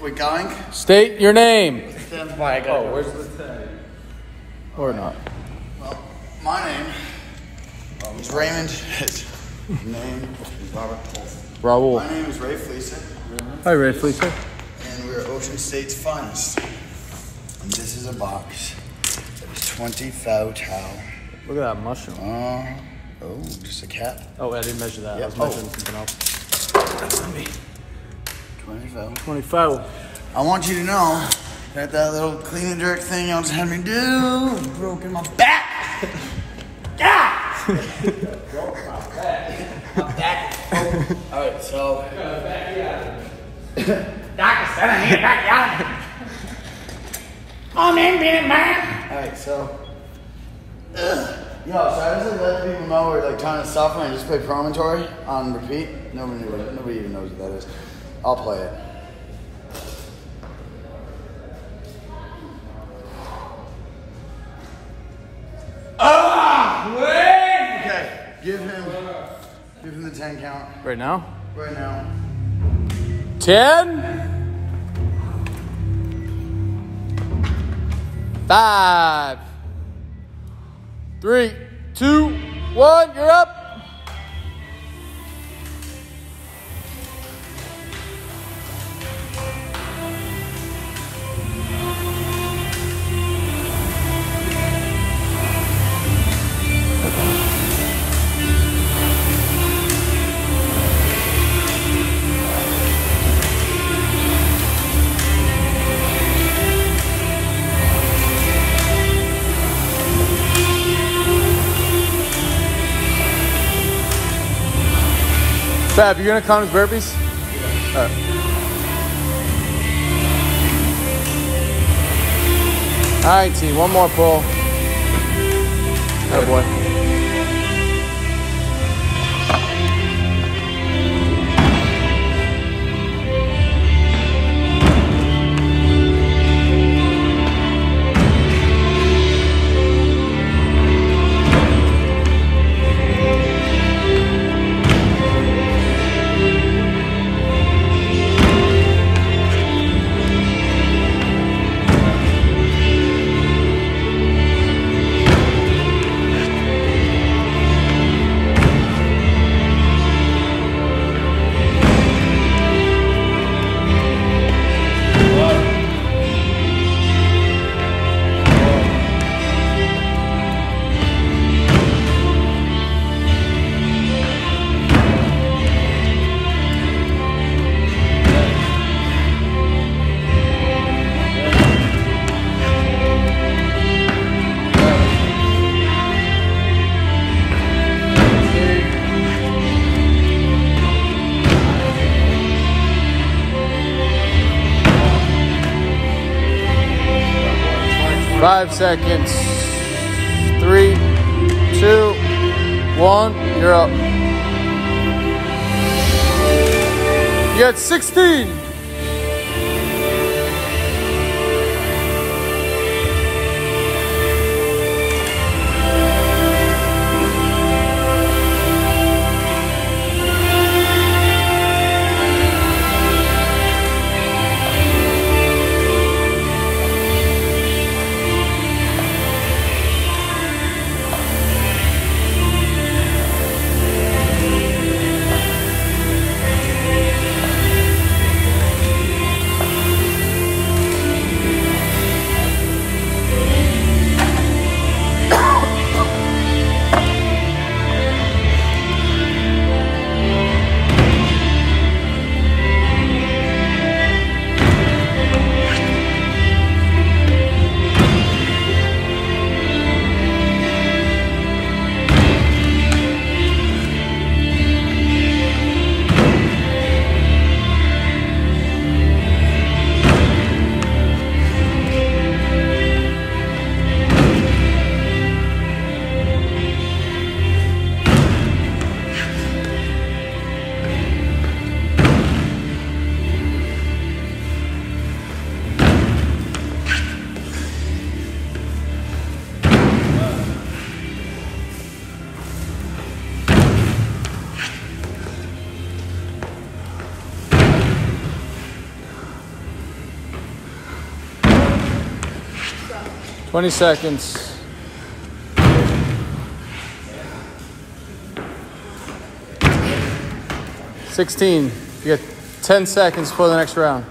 We're going. State your name. Oh, where's the tag? Or not. Well, my name is Raymond. His name is Robert Colton. My name is Ray Fleser, Hi, Ray Fleser. and we're Ocean State's finest. And this is a box that is 20 foul towel. Look at that mushroom. Uh, oh, just a cap. Oh, I didn't measure that. Yeah, I was oh. measuring something else. That's on me. 20 foul. 25. I want you to know that that little clean and jerk thing y'all just had me do broke in my back. Ah! broke my back. My back. All right, so. Doctor said I need a backyard. Come in, Benny man. All right, so. Ugh. Yo, so I just like let people know we're like trying to suffer and just play promontory on repeat. Nobody nobody even knows what that is. I'll play it. Ah! Okay, give him, give him the ten count Right now? right now. 10. 5. 3, 2, 1. You're up. Fab, you're gonna count his burpees? Alright. Alright, T, one more pull. Oh boy. Five seconds. Three, two, one. You're up. You got 16. 20 seconds. Sixteen. You got ten seconds for the next round.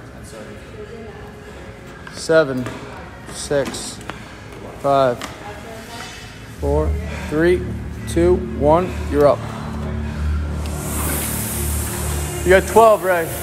Seven, six, five, four, three, two, one. You're up. You got 12, Ray.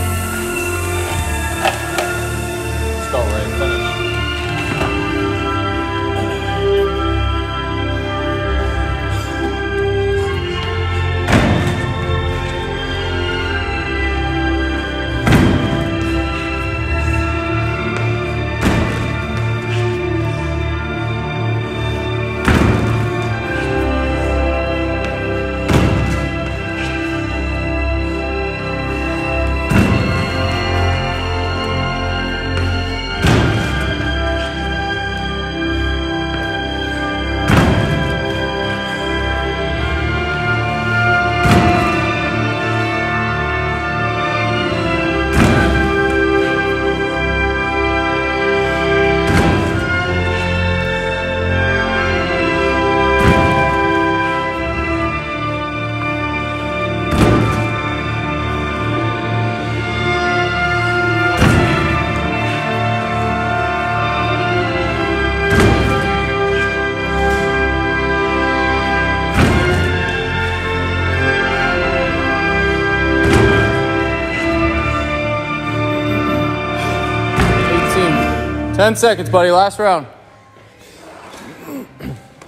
10 seconds, buddy. Last round.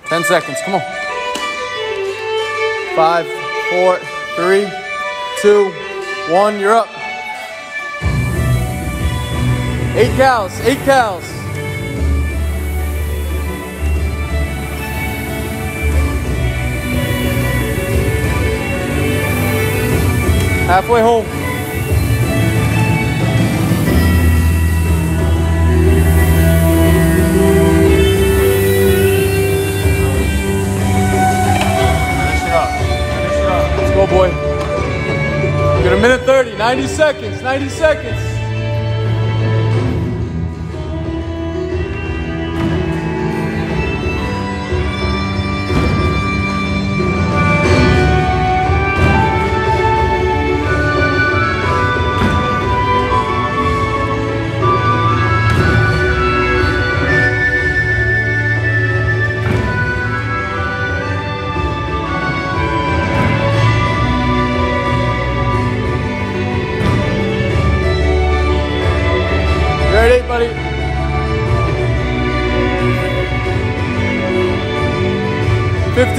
10 seconds. Come on. Five, four, three, two, one. You're up. Eight cows. Eight cows. Halfway home. Minute 30, 90 seconds, 90 seconds.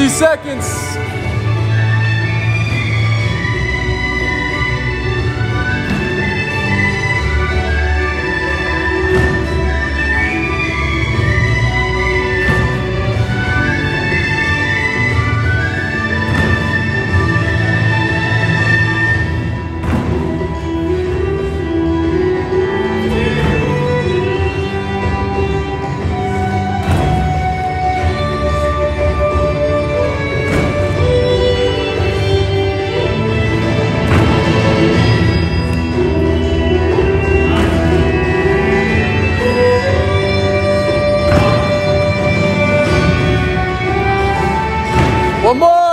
seconds. One more.